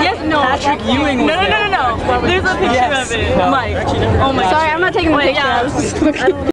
Yes, no. Patrick Ewing was No, no, no, no, no. There's a picture Yes. of it. No. Mike. Oh my Sorry, I'm not taking the picture. yeah. I was just looking.